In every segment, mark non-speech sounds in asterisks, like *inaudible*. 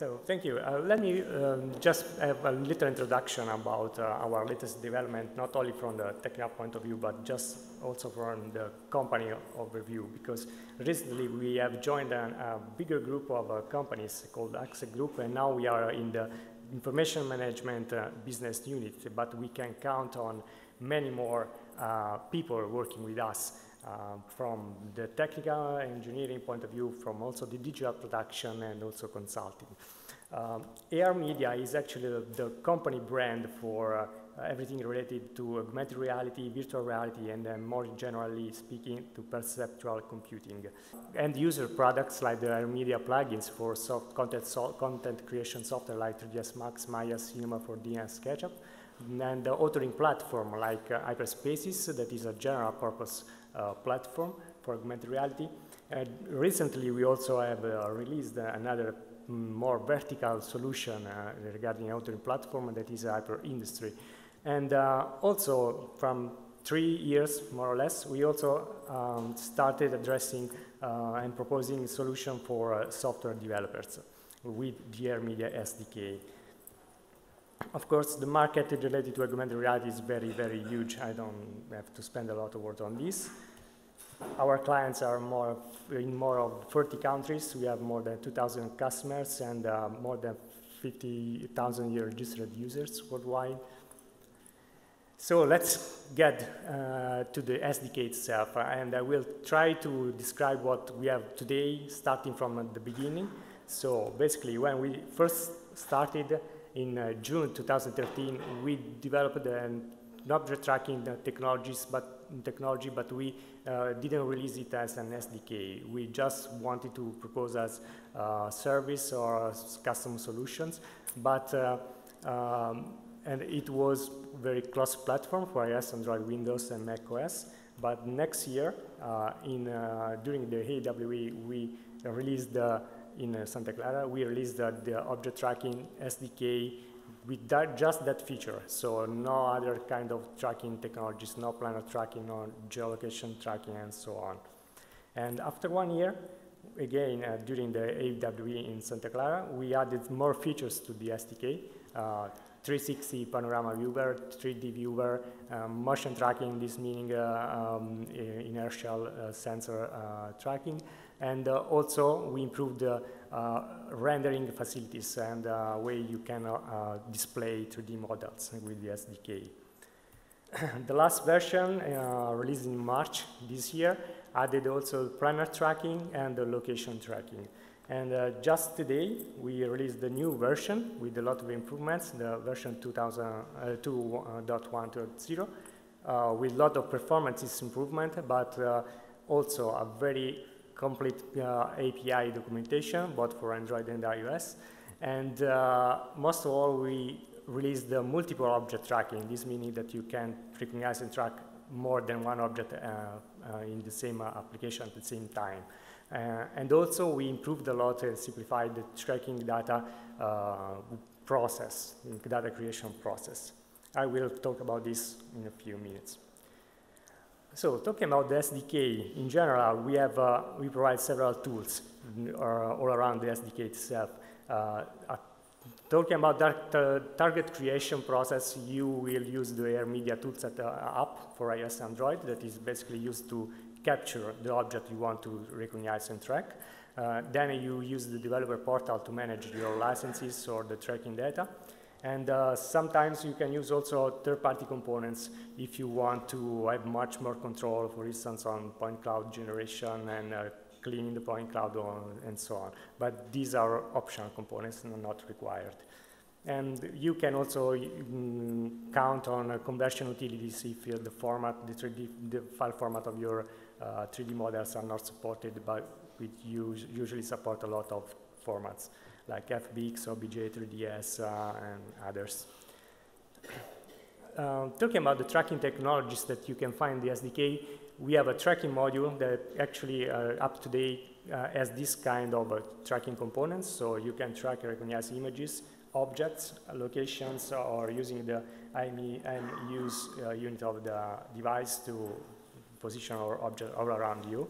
So thank you. Uh, let me um, just have a little introduction about uh, our latest development, not only from the technical point of view, but just also from the company overview, because recently we have joined a, a bigger group of uh, companies called AXE Group, and now we are in the information management uh, business unit, but we can count on many more uh, people working with us. Uh, from the technical engineering point of view, from also the digital production and also consulting. Um, AR Media is actually the, the company brand for uh, everything related to augmented reality, virtual reality, and uh, more generally speaking to perceptual computing. End user products like the AR Media plugins for soft content, so content creation software like 3ds Max, Maya, Cinema 4D, and SketchUp, and the authoring platform like uh, Hyperspaces that is a general purpose platform for augmented reality. And recently, we also have uh, released another mm, more vertical solution uh, regarding authoring platform that is Hyper Industry. And also from three years, more or less, we also um, started addressing uh, and proposing solution for uh, software developers with AR Media SDK. Of course, the market related to augmented reality is very, very huge. I don't have to spend a lot of words on this. Our clients are more in more of 30 countries. We have more than 2,000 customers and uh, more than 50,000 registered users worldwide. So let's get uh, to the SDK itself, uh, and I will try to describe what we have today, starting from the beginning. So basically, when we first started, in uh, June 2013, we developed an object tracking technologies, but technology, but we uh, didn't release it as an SDK. We just wanted to propose as uh, service or custom solutions, but uh, um, and it was very cross-platform for iOS, Android, Windows, and Mac OS. But next year, uh, in uh, during the AWE, we released the in uh, Santa Clara, we released the, object tracking SDK with that, just that feature. So no other kind of tracking technologies, no planar tracking, no geolocation tracking, and so on. And after one year, again, uh, during the AWE in Santa Clara, we added more features to the SDK. Uh, 360 panorama viewer, 3D viewer, um, motion tracking, this meaning uh, um, inertial uh, sensor uh, tracking, and uh, also we improved the uh, rendering facilities and uh, way you can display 3D models with the SDK. *clears throat* the last version, released in March this year, added also planar tracking and the location tracking. And uh, just today, we released the new version with a lot of improvements, the version 2.1.0, uh, uh, with a lot of performance improvement, but also a very complete uh, API documentation, both for Android and iOS. And uh, most of all, we released the multiple object tracking. This meaning that you can recognize and track more than one object uh, in the same application at the same time. Uh, and also we improved a lot and simplified the tracking data uh, process, data creation process. I will talk about this in a few minutes. So talking about the SDK, in general, we, have, uh, we provide several tools uh, all around the SDK itself. Uh, uh, talking about that uh, target creation process, you will use the ARMedia Toolset uh, app for iOS and Android that is basically used to capture the object you want to recognize and track. then you use the developer portal to manage your licenses or the tracking data. And uh, sometimes you can use also third-party components if you want to have much more control, for instance, on point cloud generation and uh, cleaning the point cloud on, and so on. But these are optional components and not required. And you can also mm, count on conversion utilities if uh, the format, the 3D, the file format of your 3D uh, models are not supported, but we usually support a lot of formats like FBX, OBJ, 3DS, uh, and others. Uh, talking about the tracking technologies that you can find in the SDK, we have a tracking module that actually uh, up to date uh, has this kind of uh, tracking components. So you can track recognize images, objects, locations, or using the IMU, use uh, unit of the device to position our object all around you.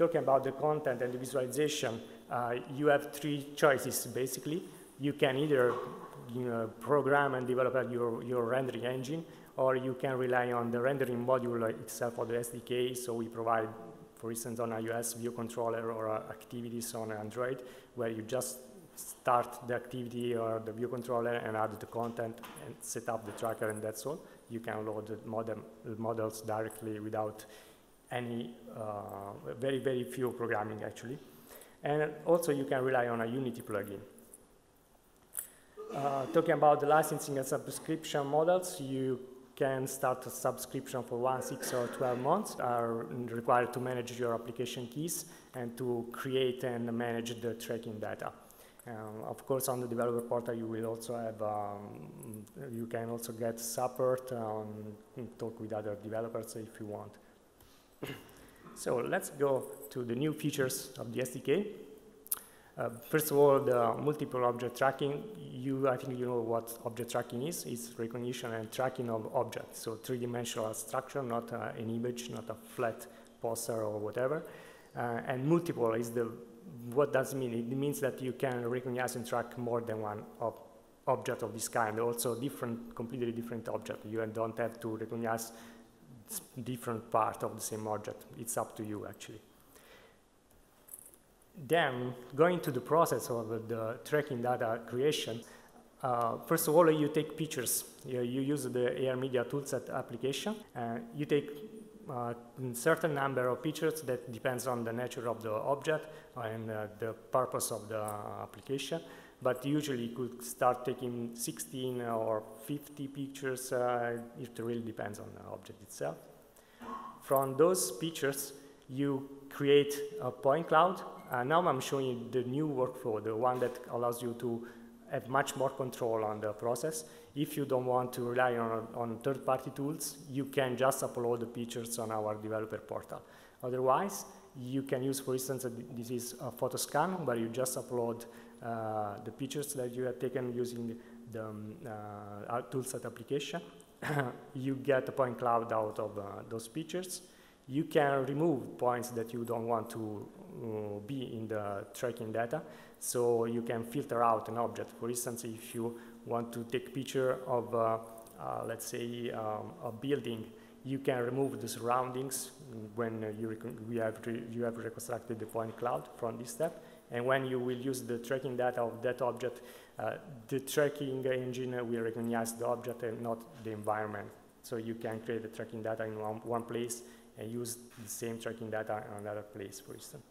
talking about the content and the visualization, uh, you have three choices basically. You can either you know, program and develop your, your rendering engine, or you can rely on the rendering module itself or the SDK. So we provide, for instance, on iOS view controller or uh, activities on Android, where you just start the activity or the view controller and add the content and set up the tracker and that's all. You can load the, modem, models directly without any, uh, very, very few programming actually. And also you can rely on a Unity plugin. Uh, talking about the licensing and subscription models, you can start a subscription for one, six, or 12 months, are required to manage your application keys and to create and manage the tracking data. Um, of course, on the developer portal, you will also have, um, you can also get support and talk with other developers if you want. So let's go to the new features of the SDK. Uh, first of all, the multiple object tracking, you, I think you know what object tracking is. It's recognition and tracking of objects. So three-dimensional structure, not uh, an image, not a flat poster or whatever. Uh, and multiple is the what does it mean? It means that you can recognize and track more than one ob object of this kind, also different, completely different object. You don't have to recognize different part of the same object. It's up to you, actually. Then, going to the process of the tracking data creation, uh, first of all, you take pictures. You, you use the ARMedia Toolset application. Uh, you take uh, certain number of pictures that depends on the nature of the object and uh, the purpose of the application. But usually you could start taking 16 or 50 pictures. Uh, it really depends on the object itself. From those pictures, you create a point cloud. Uh, now I'm showing you the new workflow, the one that allows you to have much more control on the process. If you don't want to rely on, on third-party tools, you can just upload the pictures on our developer portal. Otherwise, you can use, for instance, this is a PhotoScan where you just upload the pictures that you have taken using the um, uh, toolset application. *coughs* you get a point cloud out of uh, those pictures. You can remove points that you don't want to uh, be in the tracking data. So you can filter out an object. For instance, if you want to take picture of, uh, uh, let's say, um, a building, you can remove the surroundings when you, you, have you have reconstructed the point cloud from this step. And when you will use the tracking data of that object, uh, the tracking engine will recognize the object and not the environment. So you can create the tracking data in one, one place and use the same tracking data in another place, for instance.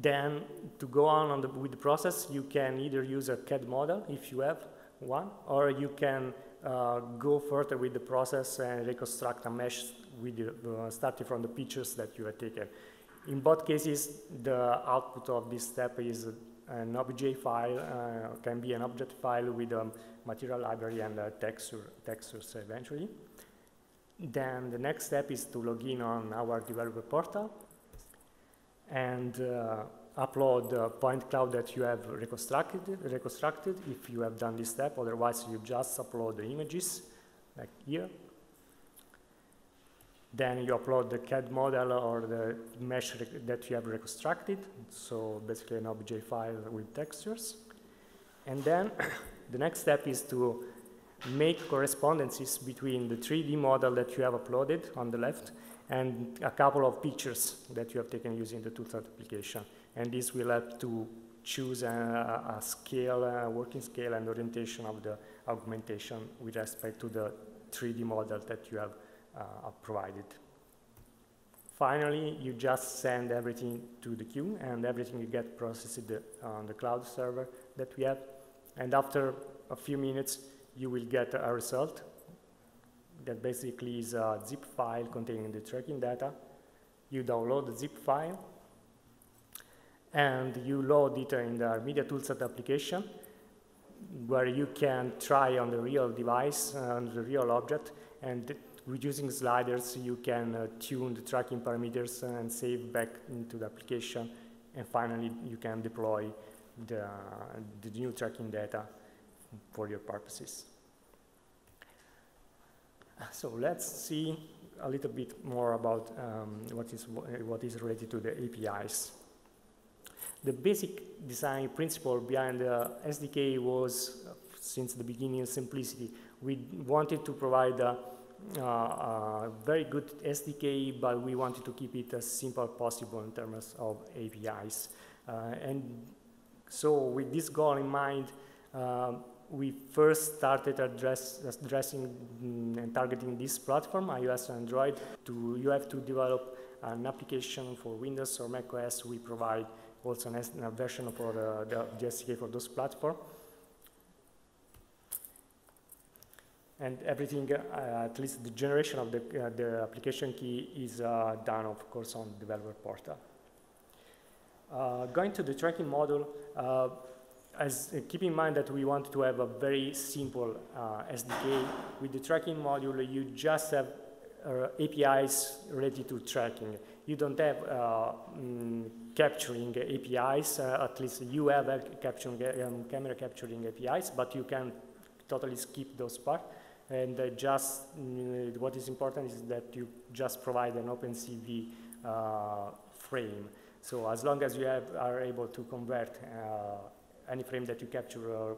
Then to go on, on the, with the process, you can either use a CAD model if you have one, or you can uh, go further with the process and reconstruct a mesh with the, uh, starting from the pictures that you have taken. In both cases, the output of this step is an OBJ file, uh, can be an object file with a material library and texture, textures eventually. Then the next step is to log in on our developer portal and uh, upload the point cloud that you have reconstructed, reconstructed if you have done this step. Otherwise, you just upload the images, like here. Then you upload the CAD model or the mesh that you have reconstructed. So basically an OBJ file with textures. And then *coughs* the next step is to make correspondences between the 3D model that you have uploaded on the left and a couple of pictures that you have taken using the toolset application. And this will help to choose a, a scale, a working scale and orientation of the augmentation with respect to the 3D model that you have uh, provided. Finally, you just send everything to the queue and everything you get processed on the cloud server that we have. And after a few minutes, you will get a result that basically is a zip file containing the tracking data. You download the zip file, and you load it in the Media Toolset application, where you can try on the real device, on the real object, and using sliders, you can uh, tune the tracking parameters and save back into the application. And finally, you can deploy the, the new tracking data for your purposes. So let's see a little bit more about um, what, is, what is related to the APIs. The basic design principle behind the SDK was, since the beginning, simplicity. We wanted to provide a, a, very good SDK, but we wanted to keep it as simple as possible in terms of APIs. Uh, and so with this goal in mind, uh, we first started address, addressing and targeting this platform, iOS and Android. To, you have to develop an application for Windows or Mac OS. We provide also a version for the, the SDK for those platforms. And everything, uh, at least the generation of the, uh, the application key is uh, done, of course, on the developer portal. Uh, going to the tracking module, uh, as, uh, keep in mind that we want to have a very simple SDK. With the tracking module, you just have APIs related to tracking. You don't have mm, capturing APIs, at least you have capturing, um, camera capturing APIs, but you can totally skip those parts. And uh, just uh, what is important is that you just provide an OpenCV frame. So as long as you have, are able to convert uh, any frame that you capture uh,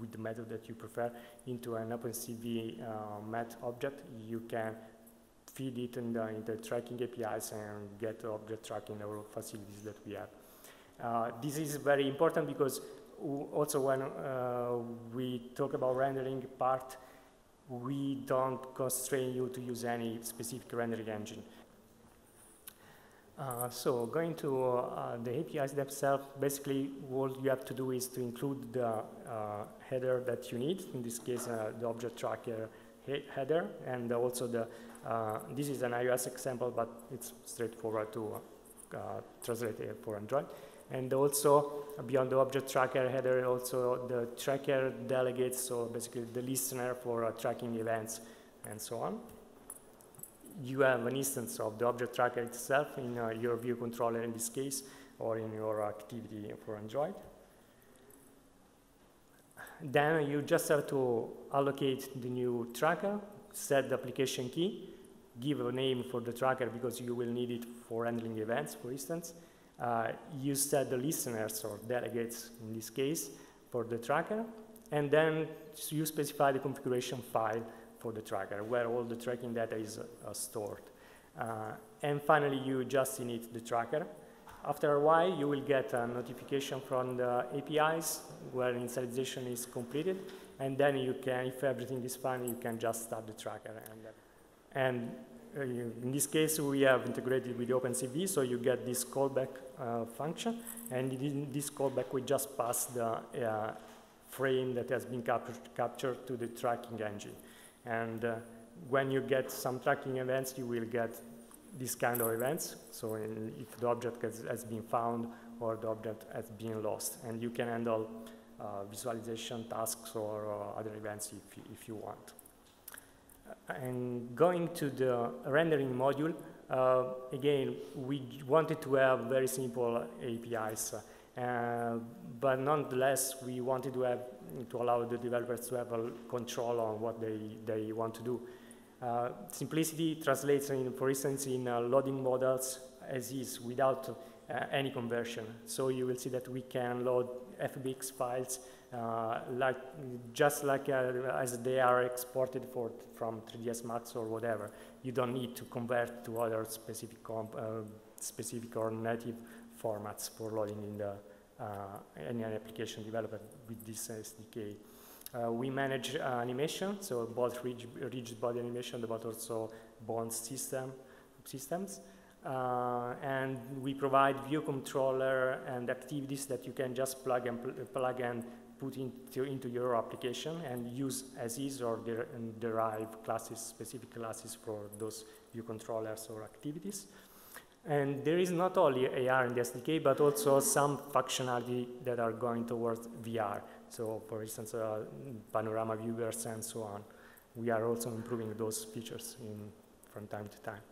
with the method that you prefer into an OpenCV uh, mat object, you can feed it in the, in the, tracking APIs and get object tracking our facilities that we have. Uh, this is very important because also when uh, we talk about rendering part, we don't constrain you to use any specific rendering engine. Uh, so going to uh, the APIs themselves, basically what you have to do is to include the uh, header that you need, in this case uh, the object tracker he header, and also the, uh, this is an iOS example, but it's straightforward to translate it for Android. And also beyond the object tracker header, also the tracker delegates, so basically the listener for tracking events and so on you have an instance of the object tracker itself in uh, your view controller in this case, or in your activity for Android. Then you just have to allocate the new tracker, set the application key, give a name for the tracker because you will need it for handling events, for instance. Uh, you set the listeners or delegates in this case for the tracker, and then you specify the configuration file for the tracker, where all the tracking data is uh, stored. Uh, and finally, you just init the tracker. After a while, you will get a notification from the APIs where initialization is completed, and then you can, if everything is fine, you can just start the tracker. And, and uh, in this case, we have integrated with OpenCV, so you get this callback uh, function, and in this callback, we just pass the uh, frame that has been cap captured to the tracking engine. And uh, when you get some tracking events, you will get these kind of events. So in, if the object has, has, been found or the object has been lost. And you can handle uh, visualization tasks or other events if, if you want. And going to the rendering module, uh, again, we wanted to have very simple APIs. Uh, but nonetheless, we wanted to have to allow the developers to have a control on what they, they want to do. Uh, simplicity translates, in, for instance, in uh, loading models as is without uh, any conversion. So you will see that we can load FBX files like just like uh, as they are exported for, from 3ds Max or whatever. You don't need to convert to other specific, uh, specific or native formats for loading in the any application developed with this SDK. Uh, we manage uh, animation, so both rigid, rigid, body animation, but also bone system systems. Uh, and we provide view controller and activities that you can just plug and pl plug and put into, into your application and use as is or der derive classes, specific classes for those view controllers or activities. And there is not only AR in the SDK, but also some functionality that are going towards VR. So for instance, uh, panorama viewers and so on. We are also improving those features in, from time to time.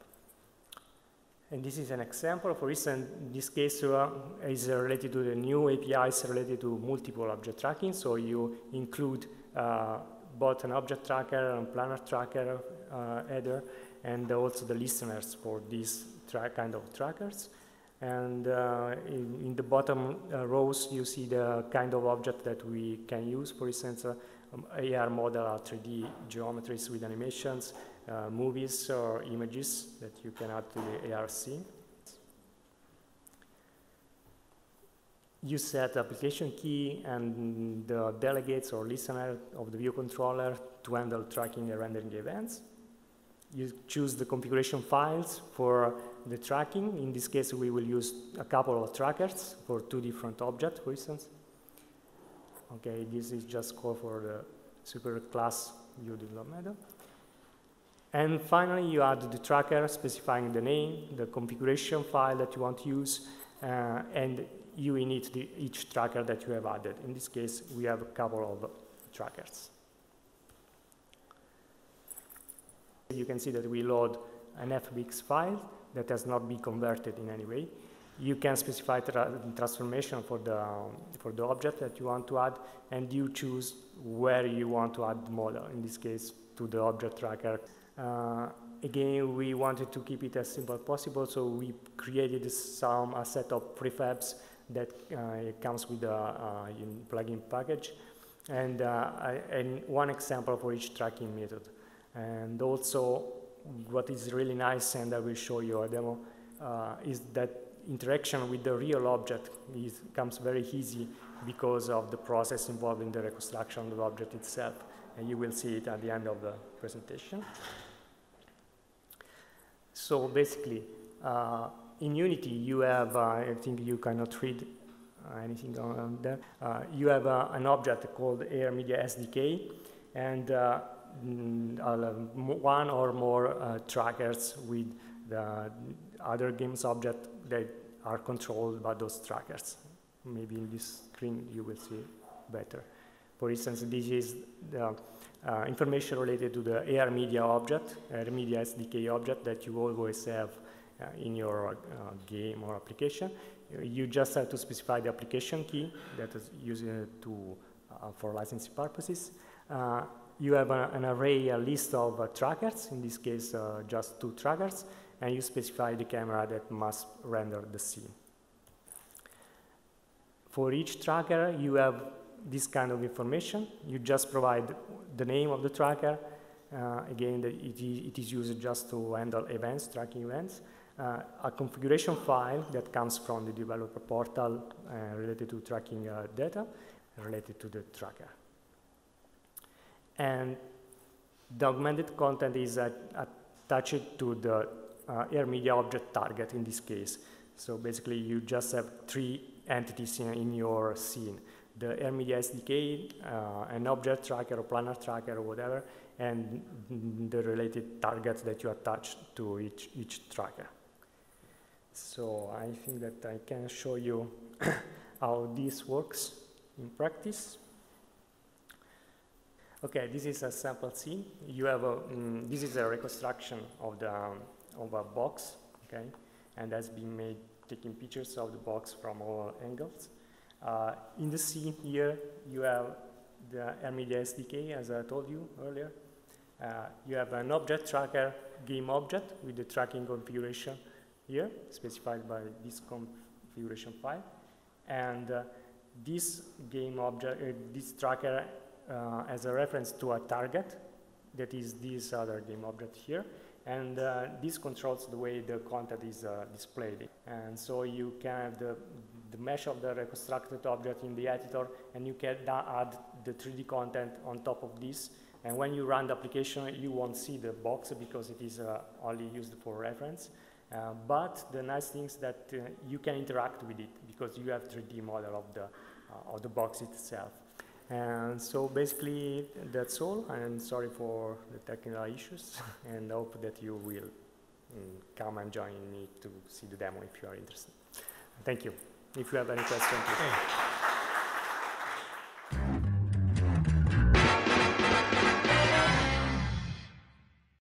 And this is an example. For instance, this case uh, is related to the new APIs related to multiple object tracking. So you include uh, both an object tracker and planar tracker uh, header and also the listeners for these kind of trackers. And uh, in, in, the bottom uh, rows, you see the kind of object that we can use. For instance, uh, um, AR model are 3D geometries with animations, uh, movies or images that you can add to the ARC. You set application key and the delegates or listener of the view controller to handle tracking and rendering events. You choose the configuration files for the tracking. In this case, we will use a couple of trackers for two different objects, for instance. Okay, this is just code for the super class view development. And finally, you add the tracker specifying the name, the configuration file that you want to use, uh, and you init the, each tracker that you have added. In this case, we have a couple of trackers. You can see that we load an FBX file that has not been converted in any way. You can specify tra transformation for the, for the object that you want to add, and you choose where you want to add the model, in this case, to the object tracker. Uh, again, we wanted to keep it as simple as possible, so we created some a set of prefabs that uh, comes with a, a plugin package, and, uh, and one example for each tracking method. And also, what is really nice, and I will show you a demo, uh, is that interaction with the real object is, comes very easy because of the process involved in the reconstruction of the object itself. And you will see it at the end of the presentation. So basically, uh, in Unity, you have, uh, I think you cannot read uh, anything on there. Uh, you have uh, an object called ARMedia SDK, and mm, one or more trackers with the other games object that are controlled by those trackers. Maybe in this screen you will see better. For instance, this is the uh, information related to the AR media object, AR media SDK object that you always have uh, in your uh, game or application. You just have to specify the application key that is used to, uh, for licensing purposes. Uh, you have a, an array, a list of uh, trackers, in this case just two trackers, and you specify the camera that must render the scene. For each tracker, you have this kind of information. You just provide the name of the tracker. Uh, again, the, it, it is used just to handle events, tracking events. Uh, a configuration file that comes from the developer portal uh, related to tracking uh, data related to the tracker. And the augmented content is attached to the uh, ARMedia object target in this case. So basically, you just have three entities in, in your scene. The Media SDK, uh, an object tracker or planar tracker or whatever, and the related targets that you attach to each, each tracker. So I think that I can show you *coughs* how this works in practice. Okay, this is a sample scene. You have a, mm, this is a reconstruction of the um, of a box, okay, and that's been made taking pictures of the box from all angles. Uh, in the scene here, you have the ARMedia SDK, as I told you earlier. Uh, you have an object tracker game object with the tracking configuration here, specified by this configuration file. And uh, this game object, uh, this tracker uh, as a reference to a target, that is this other game object here. And uh, this controls the way the content is displayed. And so you can have the, the mesh of the reconstructed object in the editor, and you can add the 3D content on top of this. And when you run the application, you won't see the box because it is uh, only used for reference. Uh, but the nice thing is that uh, you can interact with it because you have 3D model of the, uh, of the box itself. And so basically that's all. I'm sorry for the technical issues *laughs* and hope that you will mm, come and join me to see the demo if you are interested. Thank you. If you have any questions.